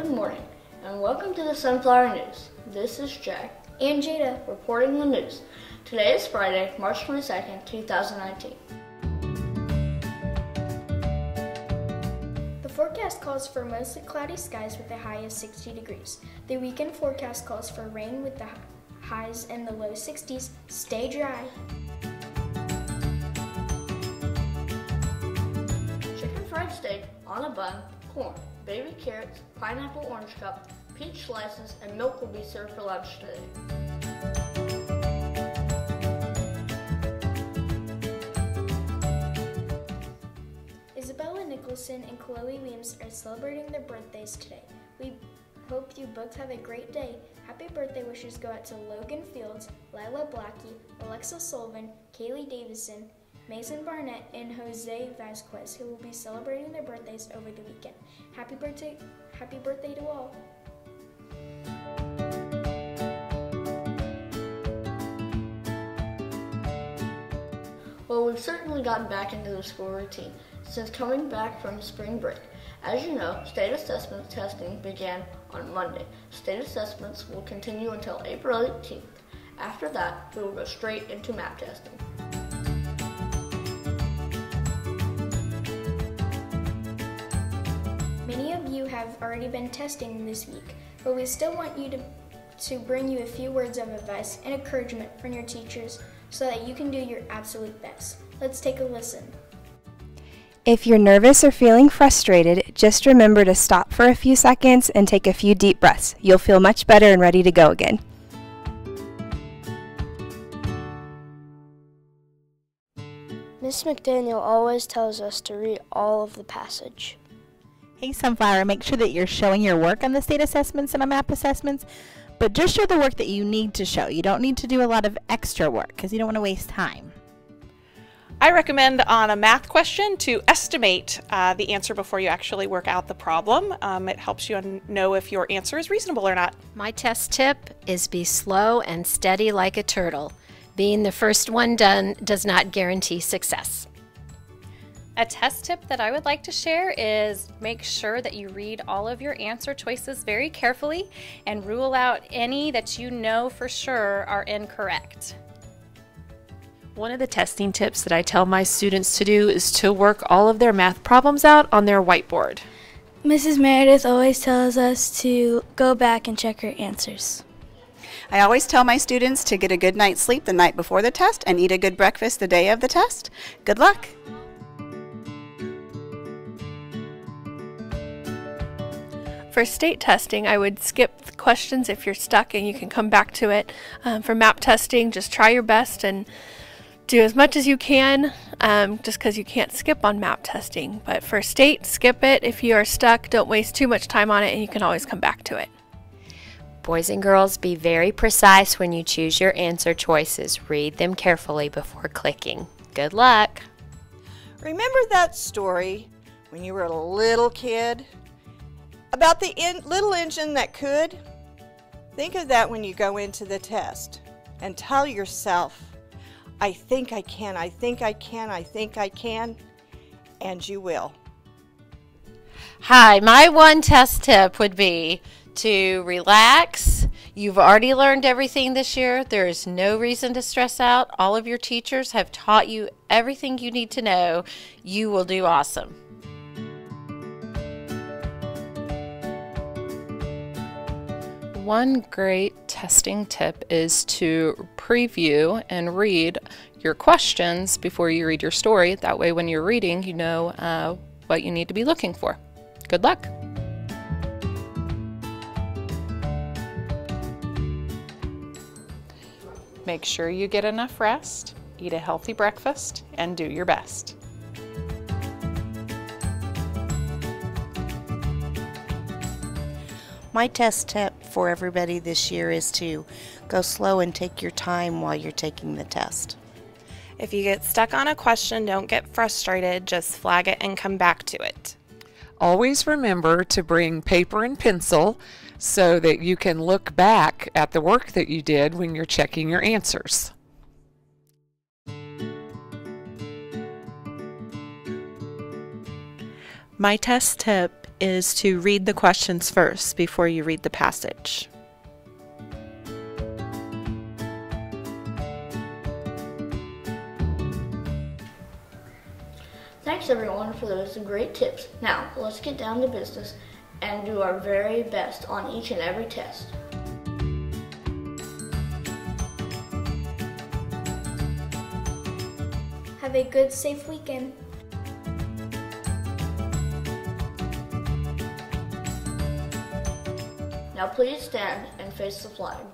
Good morning, and welcome to the Sunflower News. This is Jack and Jada reporting the news. Today is Friday, March 22nd, 2019. The forecast calls for mostly cloudy skies with a high of 60 degrees. The weekend forecast calls for rain with the highs in the low 60s. Stay dry. Chicken fried steak on a bun, corn, baby carrots, pineapple orange cup, peach slices, and milk will be served for lunch today. Isabella Nicholson and Chloe Weems are celebrating their birthdays today. We hope you both have a great day. Happy birthday wishes go out to Logan Fields, Lila Blackie, Alexa Sullivan, Kaylee Davison, Mason Barnett, and Jose Vasquez, who will be celebrating their birthdays over the weekend. Happy birthday, happy birthday to all. Well, we've certainly gotten back into the school routine since coming back from spring break. As you know, state assessment testing began on Monday. State assessments will continue until April 18th. After that, we will go straight into map testing. Many of you have already been testing this week, but we still want you to, to bring you a few words of advice and encouragement from your teachers so that you can do your absolute best. Let's take a listen. If you're nervous or feeling frustrated, just remember to stop for a few seconds and take a few deep breaths. You'll feel much better and ready to go again. Miss McDaniel always tells us to read all of the passage. Hey Sunflower, make sure that you're showing your work on the state assessments and on map assessments, but just show the work that you need to show. You don't need to do a lot of extra work because you don't want to waste time. I recommend on a math question to estimate uh, the answer before you actually work out the problem. Um, it helps you know if your answer is reasonable or not. My test tip is be slow and steady like a turtle. Being the first one done does not guarantee success. A test tip that I would like to share is make sure that you read all of your answer choices very carefully and rule out any that you know for sure are incorrect. One of the testing tips that I tell my students to do is to work all of their math problems out on their whiteboard. Mrs. Meredith always tells us to go back and check her answers. I always tell my students to get a good night's sleep the night before the test and eat a good breakfast the day of the test. Good luck! For state testing, I would skip questions if you're stuck and you can come back to it. Um, for map testing, just try your best and do as much as you can um, just because you can't skip on map testing. But for state, skip it. If you are stuck, don't waste too much time on it and you can always come back to it. Boys and girls, be very precise when you choose your answer choices. Read them carefully before clicking. Good luck! Remember that story when you were a little kid about the in little engine that could? Think of that when you go into the test and tell yourself, I think I can, I think I can, I think I can, and you will. Hi, my one test tip would be to relax. You've already learned everything this year. There is no reason to stress out. All of your teachers have taught you everything you need to know. You will do awesome. One great testing tip is to preview and read your questions before you read your story. That way, when you're reading, you know uh, what you need to be looking for. Good luck! Make sure you get enough rest, eat a healthy breakfast, and do your best. My test tip for everybody this year is to go slow and take your time while you're taking the test. If you get stuck on a question, don't get frustrated, just flag it and come back to it. Always remember to bring paper and pencil so that you can look back at the work that you did when you're checking your answers. My test tip is to read the questions first before you read the passage. Thanks everyone for those great tips. Now, let's get down to business and do our very best on each and every test. Have a good, safe weekend. Now please stand and face the flag.